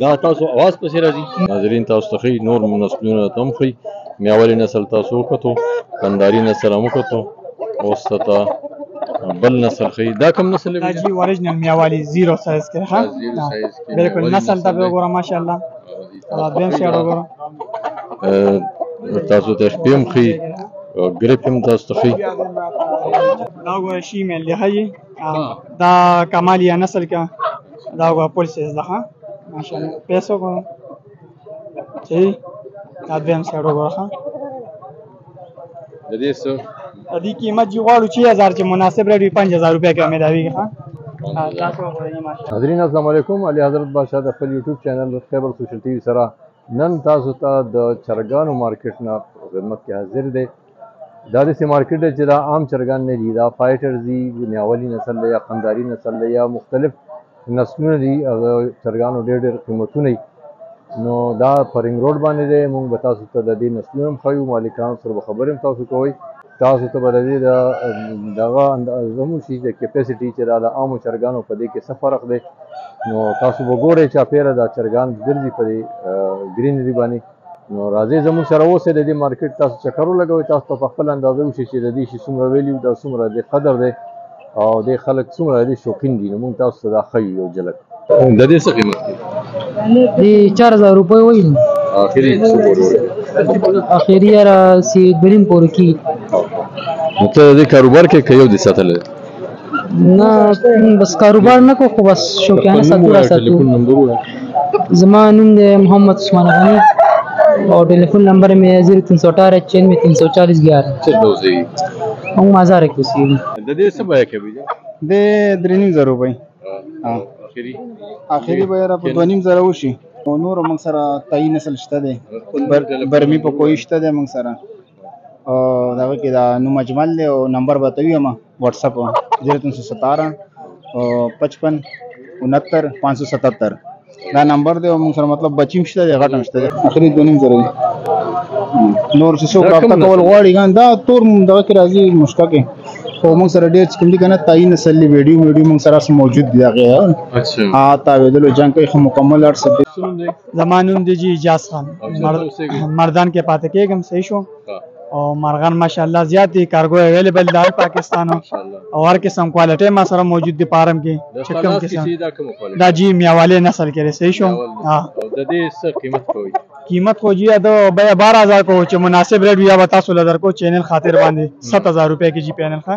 دا تاسو اواز پسې راځي ناظرین تاسو ته خی نور نسلونه تم خی میاولی نسل تاسو وکړو کنداری نسل هم وکړو او ستا بل نسل خی دا کم نسل دی جی اوریجنل میاوالی زیرو سایز کې ها بالکل نسل ته وګوره ماشاءالله دا دیم شي وګوره تاسو ته پیم خی ګریپ هم تاسو ته خی دا وګوره شي مې لهي دا کمال یا نسل کا دا غو خپل څه ده ها ماشاءالله پیسو کو چې دا دیم سره وروخه د دې سو د دې قیمت جی غواړو 6000 چې مناسب رډي 5000 روپیا کې ملاوي ها حاضرین السلام علیکم علی حضرت بادشاہ د خپل یوټیوب چینل خیبر سوشل ټي وي سره نن تاسو ته د چرګانو مارکیټ نه خدمت کې حاضر دی دا داسې مارکیټ دی چې دا عام چرګان نه دي دا فایټرز دي نیاولي نسل دی یا قنداري نسل دی یا مختلف نسلونه دي هغه چرګانو ډېر ډېر قیمتونه دي نو دا په رنګ روډ باندې دی موږ به تاسو ته د دې نسلونه هم ښیو مالکانو سره به خبرې هم تاسو کوئ تاسو ته به د دې د دغه اندازه مو شي چې کیپیسټي چې دا د عامو چرګانو په دې کې څه فرق دی نو تاسو به ګورئ چاپېره دا چرګان ګرځي په دې ګرینري باندې نو راځي زموږ سره اوسه د دې مارکیټ تاسو چکر ولګوي تاسو ته په خپل اندازه وشي چې د دې شي څومره ویلیو دا څومره د قدر دی او د خلک څومره د شوقین دي نو موږ تاسو ته دا خیو یو جلک د دې څه قیمت دی دی 4000 روپۍ وایي اخیری څو پورې ورکړي اخیری را سی دریم پورې کی نو ته د کاروبار کې کيو دي ساتل نه بس کاروبار نه کو خو بس شوقیانه ساتو ساتو زما نوم دی محمد عثمان غنی او ټلیفون نمبر مې 0318 9340 11 چیرته اوسې او مازار کې اوسې د دې څه بیا کوي د درې نیم زره روپۍ ها اخري اخري به را په دوه نیم زره وشي او نور موږ سره تعین اصل شته دی برمی په کوی شته دی موږ سره او دا کې دا نوم اجمل دی او نمبر به ته ویم واتس اپ 0317 او 55 69 577 دا نمبر دی او موږ سره مطلب بچیم شته دی غټم شته دی اخري دونیم زره نور څه څوک راته کول غواړي ګان دا تور دغه کې راځي مشکا کې او موږ سره ډېر کوم دي کنه تای نسلي ویډیو ویډیو موږ سره موجود دی هغه اچھا ها تا ویدلو جنگ کې مکمل ارسه زما نوم دی جی اجاز خان مردان کې پاتې کېږم صحیح شو او مرغان ماشاءالله زیات دي کارګو اویلیبل دی پاکستان او هر قسم کوالټي ما سره موجود دي پارم کې چې کوم قسم دا جی میواله نسل کې صحیح شو ها د دې څه قیمت کوي قیمت خو جی دا بیا 12000 کو چې مناسب ریټ بیا تاسو لدر کو چینل خاطر باندې 7000 روپے کې جی پینل ښه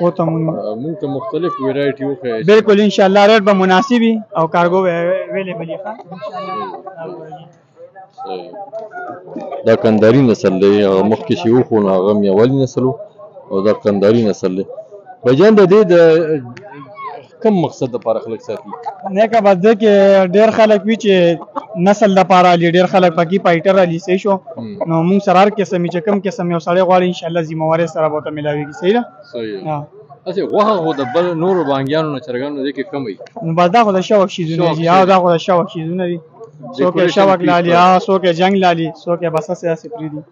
او ته مونږ ته مختلف ویرایټي وخی بالکل ان شاء الله ریټ به مناسب او کارګو ویلې بلی ښه دا کنداری نسل دی هغه مخکې چې وو خو هغه مې اولی نسل او دا کنداری نسل دی بجان د دې د کوم مقصد د پاره خلک ساتي نه کا بس ده کې ډیر خلک وی چې نسل د پاره لې ډیر خلک پکې پایټر علي سي شو نو موږ سرار کې سمې چې کم کې سمې او سړی غواړي ان شاء الله ذمہ واري سره بوته ملاوي کې صحیح ده صحیح ها اسی غوخه خو د بل نور بانګیانو نه چرګانو دې کې کم وي نو بس دا خو د شوق شي زونه دي او دا خو د شوق شي زونه دي څوک شوق لالي ها څوک جنگ لالي څوک بس سیاسي پری دي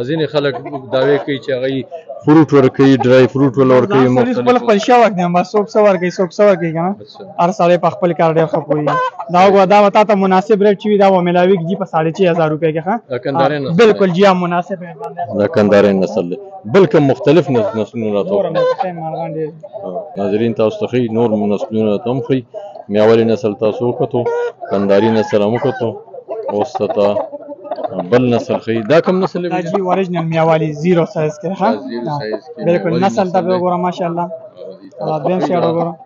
ازینې خلک داوی کوي چې هغه فروټ ورکوي ډرای فروټ ول ورکوي مو خپل خپل شو ورکړي ما سوب سو ورکوي سوب سو ورکوي کنه هر سړی په خپل کار ډیر خپوي دا غو دا وتا ته مناسب ریټ چوي دا و ملاوي کې په 6500 روپے کې ها بالکل جی مناسب ریټ باندې دا کندارې نسل بل کوم مختلف نسلونه راته ناظرین تاسو ته نور نسلونه تم خي میاولي نسل تاسو وکړو کنداري نسل هم وکړو اوس ته بل نسل خي دا کوم نسل دی جی اوریجنل میاوالی زیرو سایز کې ها بالکل نسل ته وګورم ماشاءالله دا دیم شی وګورم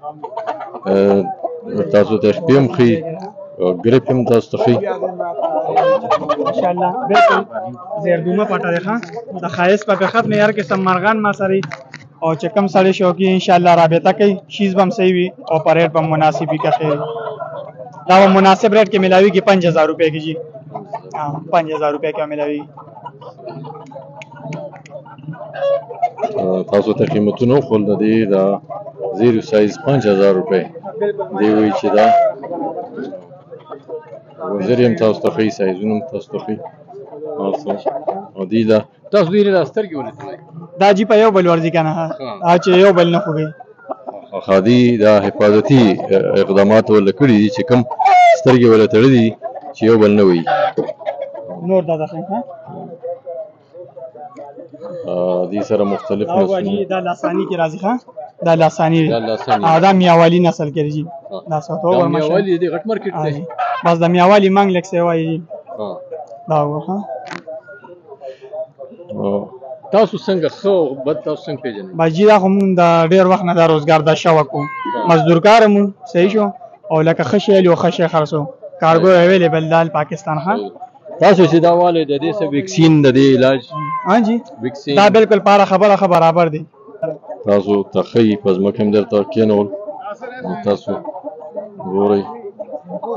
تاسو ته شپم خي ګریپ هم تاسو ته خي ماشاءالله بالکل زیردونه پټه ده ها د خایس په خط معیار کې سم مرغان ما سره او چې کم سړی شوقي ان شاء الله رابطه کوي شیز بم صحیح وي او پر ریټ بم مناسب وي که خیر دا به مناسب ریټ کې ملاوي کې 5000 روپے کې جی 5000 روپے کې ملاوي تاسو ته قیمتونه خو د دې دا زیرو سایز 5000 روپے دی وی چې دا وزریم تاسو ته خې سایزونه تاسو ته خې او دی دا تاسو دې نه سترګې ولې دا جی په یو بل ورځي کنه چې یو بل نه خوږي خادي دا حفاظتي اقدامات ول کړی دي چې کم سترګې ول تړلې دي چې یو بل نه وي نور دا ده ها دي سره مختلف نسلونه دا لاسانی کې راځي ها دا لاسانی دا لاسانی دا میاوالی نسل کې راځي دا څه ته ورمشه میاوالی دې غټ مارکیټ دی بس دا میاوالی مانګ لکسه وایي ها دا وه تاسو څنګه خو بد تاسو څنګه پیژنئ باجی دا هم دا ډیر وخت نه دا روزګار دا شوا کو مزدور کار مو صحیح شو او لکه خشه لو خشه خرڅو کارګو اویلیبل دال پاکستان ها تاسو چې دا والي د دې سه ویکسین د دې علاج ها جی ویکسین دا بالکل پاره خبره خبره برابر دي تاسو ته ښه یي په ځمکه هم درته کېنول او تاسو ګورئ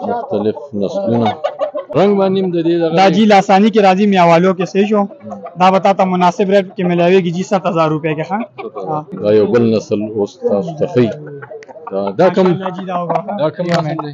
مختلف نسلونه رنګ باندې هم د دې دغه دا جی لاسانی کې راځي میاوالو کې صحیح شو دا به تاته مناسب ریټ کې ملاویږي جی 7000 روپے کې ښه دا یو بل نسل اوس تاسو ته ښه دا کم دا کم نسل دی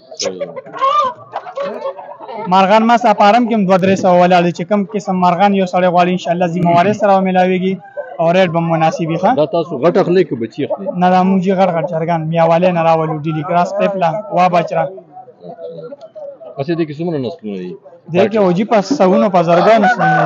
مارغان ما سپارم کې دوه درې سو ولاړ چې کم قسم مارغان یو سړی غواړي ان شاء الله زموږ واره سره ملاويږي او ریټ به مناسب وي دا تاسو غټ اخلي کې بچي اخلي نه دا موږ غټ غټ چرګان میاواله نه راولو ډیلی کراس پیپلا وا بچرا پسې دې کې څومره نسلونه دي دې کې اوجی په سونو په زرګونو نسلونه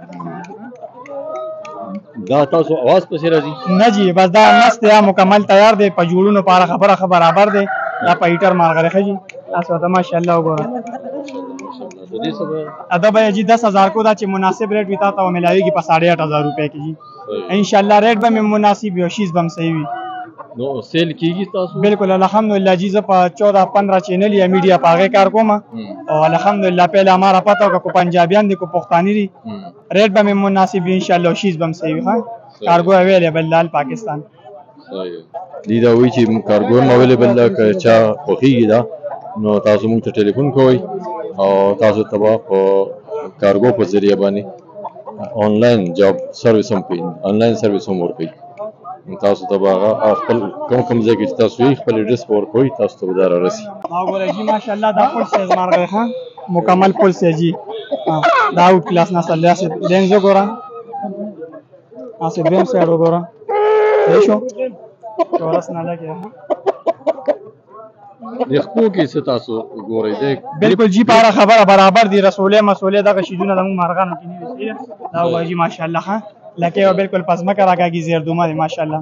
دا تاسو आवाज پسې راځي نه جی بس دا مست یا مکمل تیار دی په جوړونو پاره خبره خبر برابر دی دا په هیټر مارغره خجی تاسو ته ماشاءالله وګوره ادا به جی 10000 کو دا چې مناسب ریټ وتا ته ملاویږي په 8500 روپے کې جی ان شاء الله ریټ به مې مناسب وي او شیز به هم صحیح وي نو سیل کیږي تاسو بالکل الحمدلله جی زه په 14 15 چینل یا میډیا په هغه کار کوم او الحمدلله په لاره مارا پته کو پنجابیان دي کو پښتاني دي ریټ به مناسب ان شاء الله شیز بم صحیح ها کارګو اویلیبل لال پاکستان دی دا وایي چې کارګو هم اویلیبل ده که چا خوښېږي دا نو تاسو موږ ته ټلیفون کوئ او تاسو ته به په کارګو په ذریعه باندې آنلاین جاب سرویس هم کوي آنلاین سرویس هم ورکوي تاسو ته به هغه خپل کوم کوم ځای کې چې تاسو یې خپل اډرس به ورکوئ تاسو ته به دا رارسي ماشاءالله دا خپل سیز مارغه ښه مکمل پول سیجی دا او کلاس نه سلیاسه لینز وګوره اسې دریم سایډ وګوره صحیح شو چورس نه لګي د خپو کې څه تاسو ګورئ دی بالکل جی پاره خبره برابر دی رسوله مسوله دغه شیدونه زموږ مرغانو کې نیوي دا واجی ماشاءالله ها لکه بالکل پزما کرا کاږي زیر دومره ماشاءالله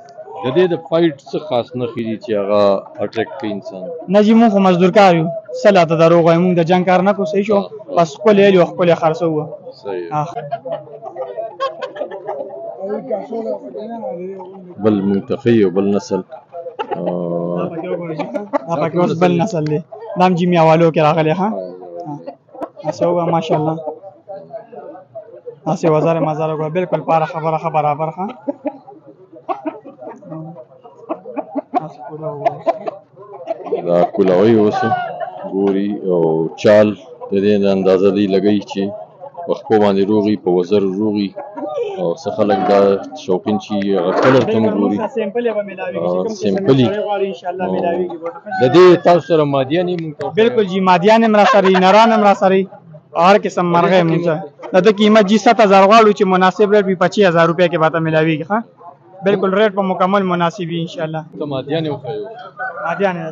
د دې د فایټ څه خاص نښې دي چې هغه اټریکټ کوي انسان ته؟ نه جی مونږ خو مزدور کار یو څه لاته دروغ وایو مونږ د جنګ کار نه کو صحیح شو بس خپل یې او خپل یې خرڅوو بل مونږ ته ښیي بل نسل دا پکې اوس بل نسل دی دا هم جیمي حوالو کې راغلی ها اسه وګه ماشاءالله اسه وزاره مزاره وګه بالکل پاره خبره خبره برابر ښه دا کولاوي اوس ګوري او چال د دې اندازه دی لګی چې په خپل باندې روغي په وزر روغي او څه خلک دا شوقین چې غفلت ته مو ګوري سیمپلی د دې تاسو سره مادیان یې مونږ بالکل جی مادیان هم را سره نران هم را سره او هر قسم مرغه مونږ د دې قیمت جی 7000 غواړو چې مناسب ریټ به 25000 روپیا کې باته ملاویږي ها بالکل ریټ په مکمل مناسب ان شاء الله ته مادیان یو خو مادیان نه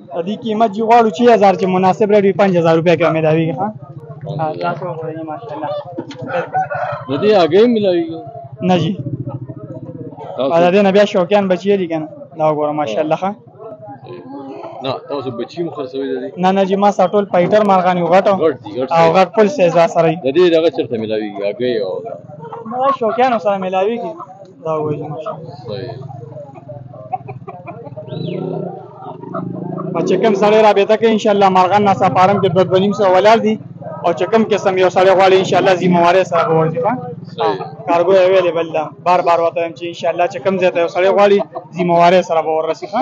دې قیمت جی غواړو 6000 چې مناسب رډي 5000 روپیا کې ملاوي ها الله سو غوړي ماشاءالله د دې هغه ملاوي نه جی دا دې نه بیا شوقیان بچی دي کنه دا وګوره ماشاءالله ها نه تاسو بچی مو خرڅوي دي نه نه جی ما ساټول پایټر مارغان یو غټو او غټ پل سیزا سره د دې دغه چرته ملاوي هغه او دا شوقیان سره ملاوي کی دا وایي چې کوم سړی رابطه کوي ان شاء الله مرغان ناسا فارم کې دوه نیم سو ولر دي او چې کوم قسم یو سړی غواړي ان شاء الله ذمہ واري سره ورځي کارګو اویلیبل ده بار بار وته چې ان شاء الله چې کوم ځای ته یو سړی غواړي ذمہ واري سره ورسي ښه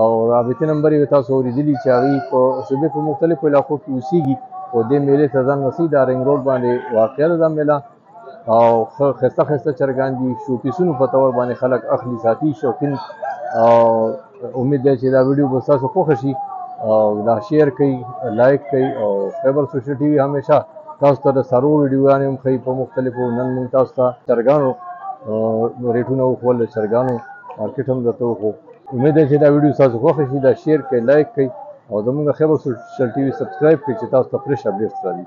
او رابطې نمبر یې تاسو اوریدلی چې هغه په صوبې په مختلفو علاقو کې اوسېږي او د میلې ته ځان رسي دا رنګ روډ باندې واقعا دا میله او خسته خسته چرګان دي شوکیسونو په تور باندې خلک اخلي ساتي شوقین او امید ده چې دا ویډیو به تاسو خوښ شي او دا شیر کړئ لایک کړئ او خیبر سوشل ټي وي همیشه تاسو ته د سرو ویډیوګانې هم ښیي په مختلفو نن موږ تاسو ته چرګانو ریټونه وښول د چرګانو مارکیټ هم درته وښو امید ده چې دا ویډیو تاسو خوښه شي دا شیر کړئ لایک کړئ او زموږ خبر سوشل ټي وي سبسکرایب کړئ چې تاسو ته فریش اپډیټس راځي